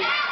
Yeah.